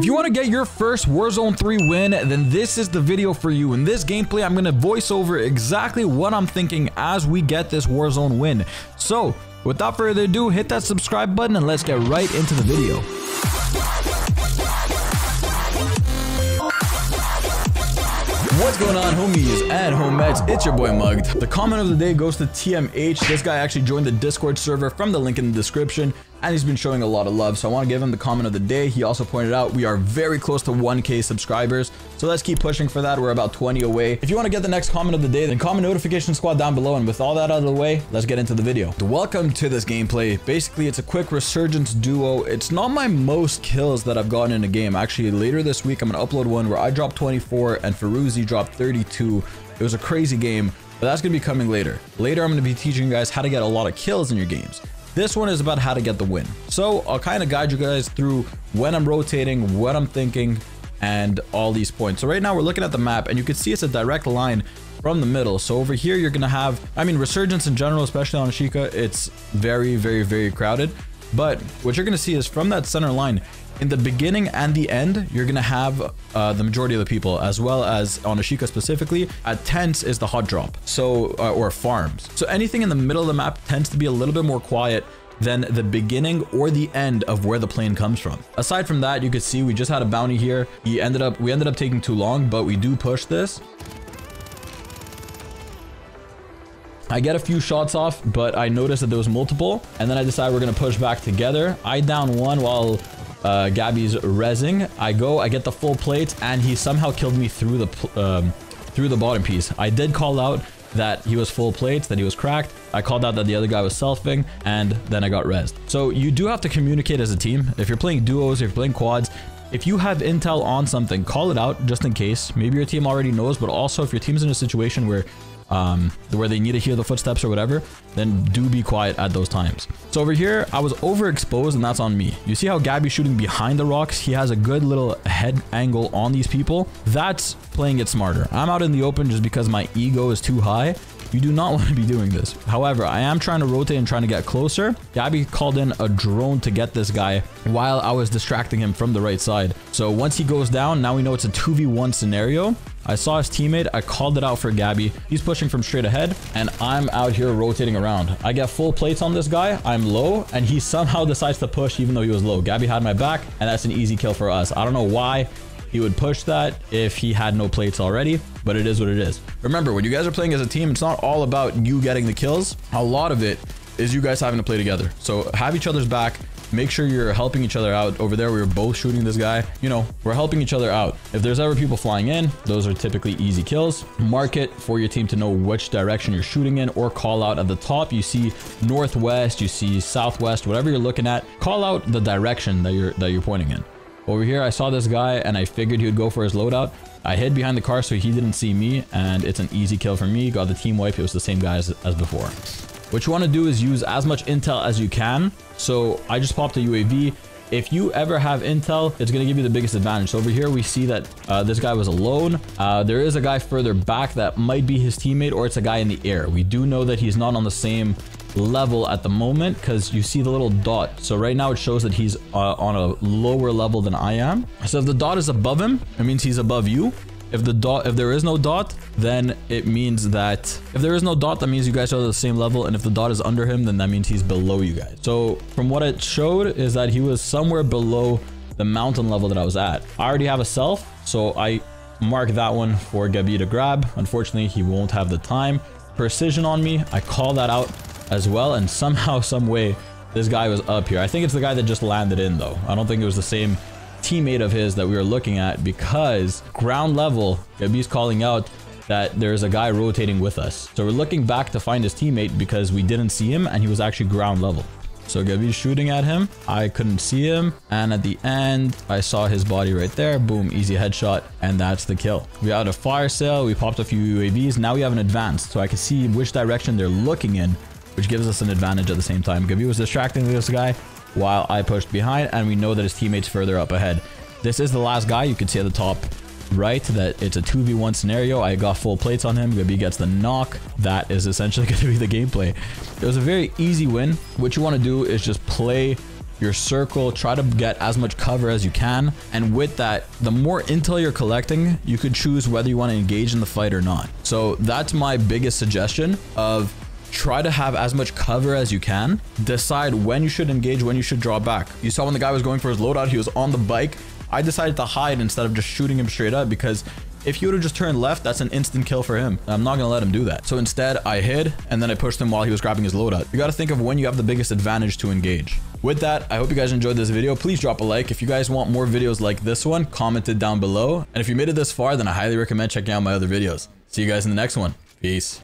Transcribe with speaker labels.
Speaker 1: If you want to get your first Warzone 3 win, then this is the video for you. In this gameplay, I'm going to voice over exactly what I'm thinking as we get this Warzone win. So, without further ado, hit that subscribe button and let's get right into the video. What's going on, homies and homettes? It's your boy Mugd. The comment of the day goes to TMH. This guy actually joined the Discord server from the link in the description, and he's been showing a lot of love. So I want to give him the comment of the day. He also pointed out we are very close to 1k subscribers. So let's keep pushing for that. We're about 20 away. If you want to get the next comment of the day, then comment notification squad down below. And with all that out of the way, let's get into the video. Welcome to this gameplay. Basically, it's a quick resurgence duo. It's not my most kills that I've gotten in a game. Actually, later this week, I'm going to upload one where I dropped 24 and Feruzi dropped 32. It was a crazy game, but that's going to be coming later. Later, I'm going to be teaching you guys how to get a lot of kills in your games. This one is about how to get the win. So I'll kind of guide you guys through when I'm rotating, what I'm thinking, and all these points. So right now we're looking at the map and you can see it's a direct line from the middle. So over here, you're going to have, I mean, Resurgence in general, especially on Ashika, it's very, very, very crowded. But what you're going to see is from that center line, in the beginning and the end, you're going to have uh, the majority of the people, as well as on Ashika specifically, at tents is the hot drop, so uh, or farms. So anything in the middle of the map tends to be a little bit more quiet than the beginning or the end of where the plane comes from. Aside from that, you could see we just had a bounty here. He ended up, we ended up taking too long, but we do push this. I get a few shots off, but I noticed that there was multiple, and then I decide we're gonna push back together. I down one while uh, Gabby's rezzing. I go, I get the full plate, and he somehow killed me through the um, through the bottom piece. I did call out that he was full plates, that he was cracked. I called out that the other guy was selfing, and then I got rezzed. So you do have to communicate as a team. If you're playing duos, if you're playing quads, if you have intel on something, call it out just in case. Maybe your team already knows, but also if your team's in a situation where um, where they need to hear the footsteps or whatever, then do be quiet at those times. So over here, I was overexposed and that's on me. You see how Gabby's shooting behind the rocks? He has a good little head angle on these people. That's playing it smarter. I'm out in the open just because my ego is too high. You do not want to be doing this. However, I am trying to rotate and trying to get closer. Gabby called in a drone to get this guy while I was distracting him from the right side. So once he goes down, now we know it's a 2v1 scenario. I saw his teammate. I called it out for Gabby. He's pushing from straight ahead, and I'm out here rotating around. I get full plates on this guy. I'm low, and he somehow decides to push even though he was low. Gabby had my back, and that's an easy kill for us. I don't know why he would push that if he had no plates already, but it is what it is. Remember, when you guys are playing as a team, it's not all about you getting the kills. A lot of it is you guys having to play together. So have each other's back, make sure you're helping each other out. Over there, we were both shooting this guy. You know, we're helping each other out. If there's ever people flying in, those are typically easy kills. Mark it for your team to know which direction you're shooting in or call out at the top. You see northwest, you see southwest, whatever you're looking at, call out the direction that you're that you're pointing in. Over here, I saw this guy and I figured he would go for his loadout. I hid behind the car so he didn't see me and it's an easy kill for me. Got the team wipe. It was the same guy as, as before. What you want to do is use as much intel as you can. So I just popped a UAV. If you ever have intel, it's going to give you the biggest advantage. So over here, we see that uh, this guy was alone. Uh, there is a guy further back that might be his teammate or it's a guy in the air. We do know that he's not on the same level at the moment because you see the little dot. So right now it shows that he's uh, on a lower level than I am. So if the dot is above him, it means he's above you. If the dot, if there is no dot, then it means that if there is no dot, that means you guys are the same level. And if the dot is under him, then that means he's below you guys. So from what it showed is that he was somewhere below the mountain level that I was at. I already have a self, so I mark that one for Gabi to grab. Unfortunately, he won't have the time. Precision on me, I call that out as well. And somehow, some way, this guy was up here. I think it's the guy that just landed in though. I don't think it was the same teammate of his that we were looking at because ground level, Gabi's calling out that there's a guy rotating with us. So we're looking back to find his teammate because we didn't see him and he was actually ground level. So Gabi's shooting at him. I couldn't see him. And at the end, I saw his body right there. Boom, easy headshot. And that's the kill. We had a fire sale. We popped a few UAVs. Now we have an advance. So I can see which direction they're looking in, which gives us an advantage at the same time. Gabi was distracting this guy while I pushed behind, and we know that his teammate's further up ahead. This is the last guy. You can see at the top right that it's a 2v1 scenario. I got full plates on him. Gabi gets the knock. That is essentially going to be the gameplay. It was a very easy win. What you want to do is just play your circle, try to get as much cover as you can. And with that, the more intel you're collecting, you could choose whether you want to engage in the fight or not. So that's my biggest suggestion of try to have as much cover as you can. Decide when you should engage, when you should draw back. You saw when the guy was going for his loadout, he was on the bike. I decided to hide instead of just shooting him straight up because if you would have just turned left, that's an instant kill for him. I'm not going to let him do that. So instead, I hid and then I pushed him while he was grabbing his loadout. You got to think of when you have the biggest advantage to engage. With that, I hope you guys enjoyed this video. Please drop a like. If you guys want more videos like this one, comment it down below. And if you made it this far, then I highly recommend checking out my other videos. See you guys in the next one. Peace.